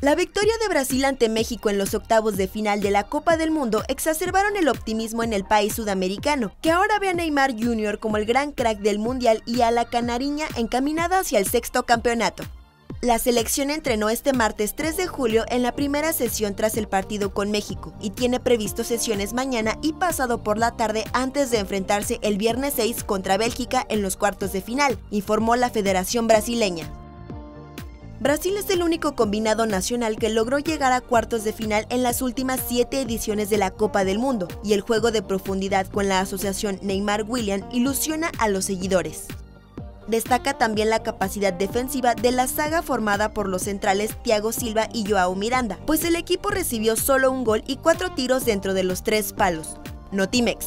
La victoria de Brasil ante México en los octavos de final de la Copa del Mundo exacerbaron el optimismo en el país sudamericano, que ahora ve a Neymar Jr. como el gran crack del Mundial y a la canariña encaminada hacia el sexto campeonato. La selección entrenó este martes 3 de julio en la primera sesión tras el partido con México y tiene previsto sesiones mañana y pasado por la tarde antes de enfrentarse el viernes 6 contra Bélgica en los cuartos de final, informó la Federación Brasileña. Brasil es el único combinado nacional que logró llegar a cuartos de final en las últimas siete ediciones de la Copa del Mundo, y el juego de profundidad con la asociación Neymar-William ilusiona a los seguidores. Destaca también la capacidad defensiva de la saga formada por los centrales Thiago Silva y Joao Miranda, pues el equipo recibió solo un gol y cuatro tiros dentro de los tres palos. Notimex.